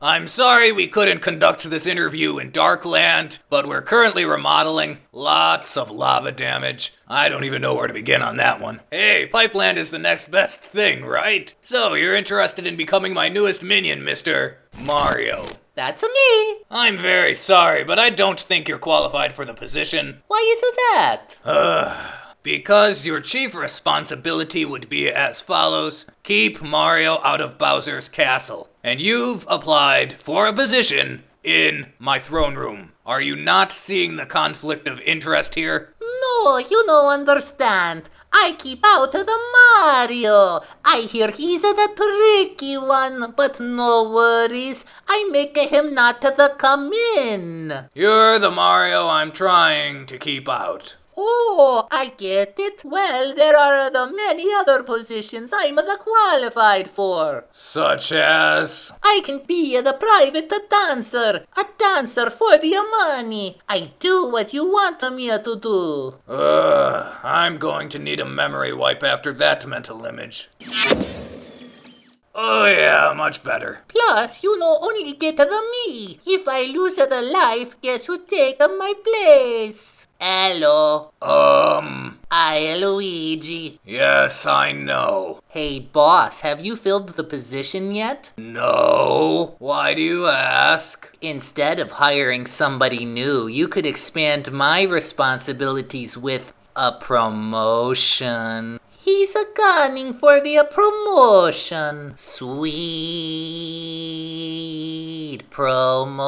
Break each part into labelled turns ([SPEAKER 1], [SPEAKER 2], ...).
[SPEAKER 1] I'm sorry we couldn't conduct this interview in Darkland, but we're currently remodeling. Lots of lava damage. I don't even know where to begin on that one. Hey, Pipeland is the next best thing, right? So, you're interested in becoming my newest minion, Mr. Mario.
[SPEAKER 2] That's me.
[SPEAKER 1] I'm very sorry, but I don't think you're qualified for the position.
[SPEAKER 2] Why is it that?
[SPEAKER 1] Because your chief responsibility would be as follows keep Mario out of Bowser's castle. And you've applied for a position in my throne room. Are you not seeing the conflict of interest here?
[SPEAKER 2] No, you no understand. I keep out of the Mario. I hear he's the tricky one, but no worries. I make him not the come in.
[SPEAKER 1] You're the Mario I'm trying to keep out.
[SPEAKER 2] Oh, I get it. Well, there are the many other positions I'm the qualified for.
[SPEAKER 1] Such as.
[SPEAKER 2] I can be the private dancer, a dancer for the money. I do what you want me to do.
[SPEAKER 1] Ugh, I'm going to need a memory wipe after that mental image. Oh, yeah, much better.
[SPEAKER 2] Plus, you know only get the me. If I lose the life, guess who take my place? Hello,
[SPEAKER 1] Um,
[SPEAKER 2] I Luigi.
[SPEAKER 1] yes, I know.
[SPEAKER 2] Hey boss, have you filled the position yet?
[SPEAKER 1] No. Why do you ask?
[SPEAKER 2] Instead of hiring somebody new, you could expand my responsibilities with a promotion. He's a gunning for the promotion. Sweet promotion.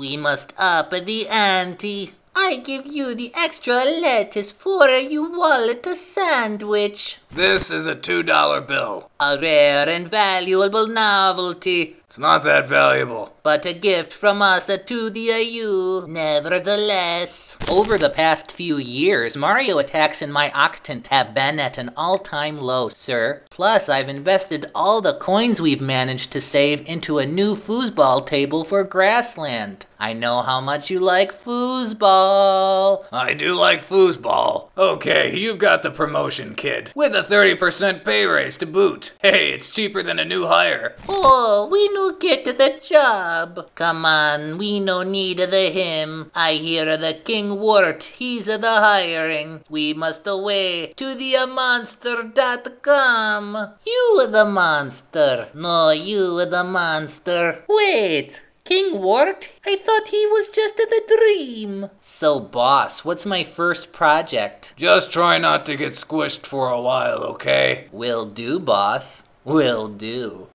[SPEAKER 2] We must up the ante. I give you the extra lettuce for you wallet a sandwich.
[SPEAKER 1] This is a $2 bill.
[SPEAKER 2] A rare and valuable novelty,
[SPEAKER 1] It's not that valuable.
[SPEAKER 2] but a gift from us to the AU, Nevertheless, over the past few years, Mario attacks in my octant have been at an all-time low, sir. Plus, I've invested all the coins we've managed to save into a new foosball table for Grassland. I know how much you like foosball.
[SPEAKER 1] I do like foosball. Okay, you've got the promotion, kid. With a 30% pay raise to boot. Hey, it's cheaper than a new hire.
[SPEAKER 2] Oh, we no get the job. Come on, we no need of the him. I hear the King Wart, he's the hiring. We must away to the monster.com. You the monster. No, you the monster. Wait. King Wart? I thought he was just the dream. So, boss, what's my first project?
[SPEAKER 1] Just try not to get squished for a while, okay?
[SPEAKER 2] Will do, boss. Will do.